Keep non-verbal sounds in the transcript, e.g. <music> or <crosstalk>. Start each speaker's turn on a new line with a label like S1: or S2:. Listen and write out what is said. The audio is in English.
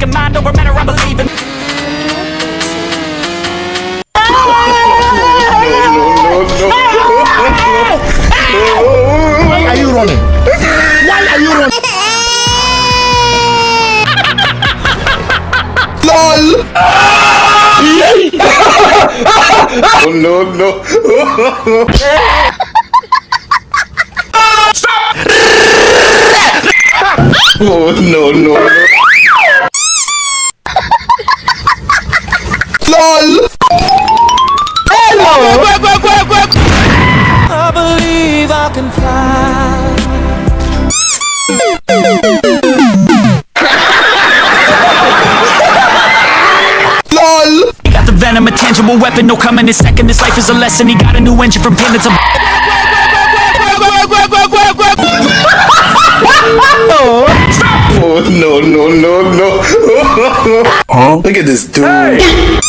S1: vision I don't need to see I'm picking mind over matter I believe in
S2: Why are you running? Why are you running? <laughs>
S3: LOL <laughs> Oh no no <laughs> Oh no no LOL
S1: I believe I can fly
S3: LOL
S1: He got the venom, a tangible weapon, no coming in second. This life is a lesson. He got a new engine from him. It's a
S3: Oh no no no no <laughs> Huh? Look at this dude